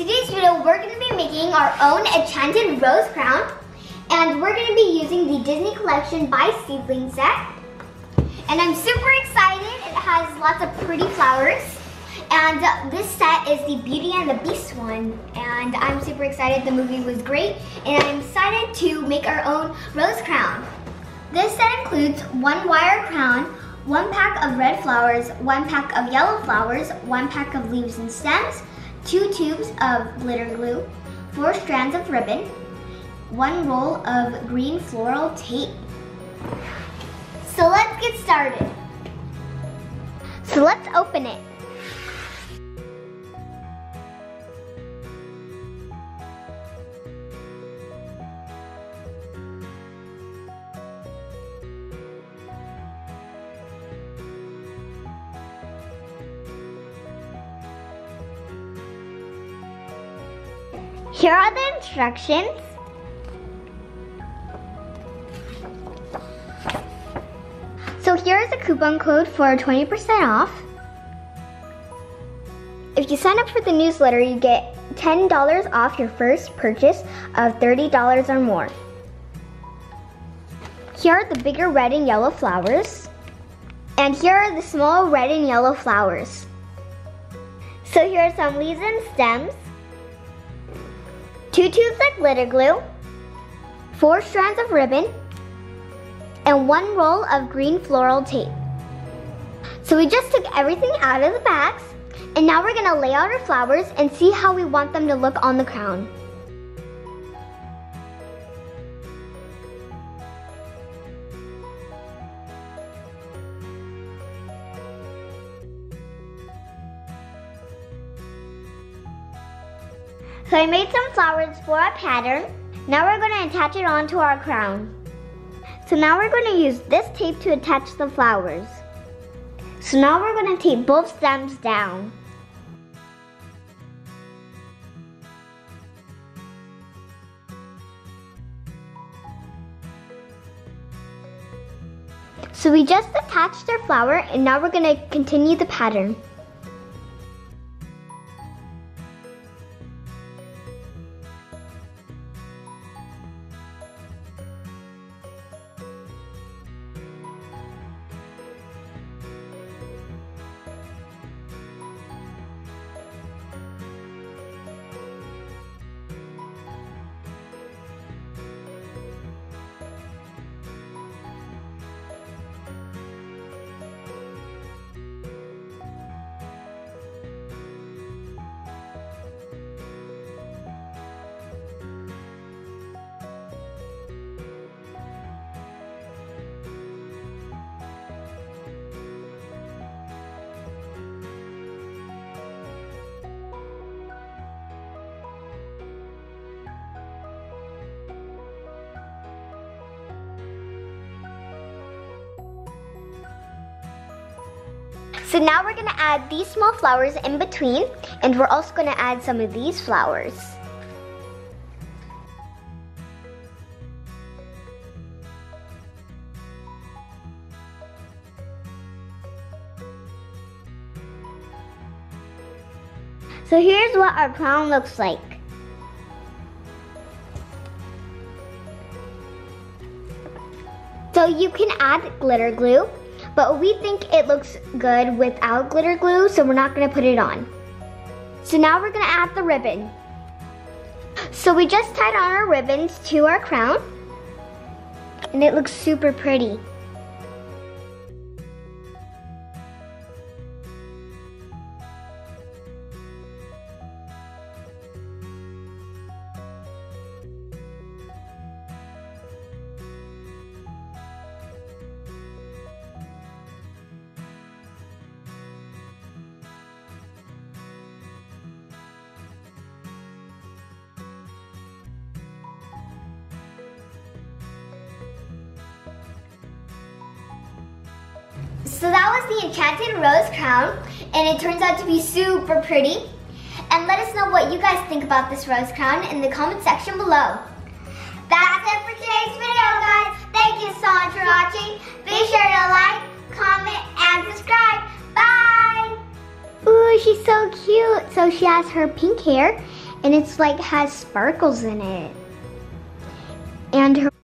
today's video, we're going to be making our own enchanted rose crown. And we're going to be using the Disney Collection by Seedling set. And I'm super excited. It has lots of pretty flowers. And this set is the Beauty and the Beast one. And I'm super excited. The movie was great. And I'm excited to make our own rose crown. This set includes one wire crown, one pack of red flowers, one pack of yellow flowers, one pack of leaves and stems, two tubes of glitter glue, four strands of ribbon, one roll of green floral tape. So let's get started. So let's open it. Here are the instructions. So here's a coupon code for 20% off. If you sign up for the newsletter, you get $10 off your first purchase of $30 or more. Here are the bigger red and yellow flowers. And here are the small red and yellow flowers. So here are some leaves and stems two tubes of glitter glue, four strands of ribbon, and one roll of green floral tape. So we just took everything out of the bags, and now we're gonna lay out our flowers and see how we want them to look on the crown. So I made some flowers for our pattern. Now we're going to attach it onto our crown. So now we're going to use this tape to attach the flowers. So now we're going to tape both stems down. So we just attached our flower and now we're going to continue the pattern. So now we're gonna add these small flowers in between and we're also gonna add some of these flowers. So here's what our crown looks like. So you can add glitter glue but we think it looks good without glitter glue, so we're not gonna put it on. So now we're gonna add the ribbon. So we just tied on our ribbons to our crown, and it looks super pretty. So that was the Enchanted Rose Crown, and it turns out to be super pretty. And let us know what you guys think about this rose crown in the comment section below. That's it for today's video, guys. Thank you so much for watching. Be sure to like, comment, and subscribe. Bye! Ooh, she's so cute. So she has her pink hair, and it's like has sparkles in it. And her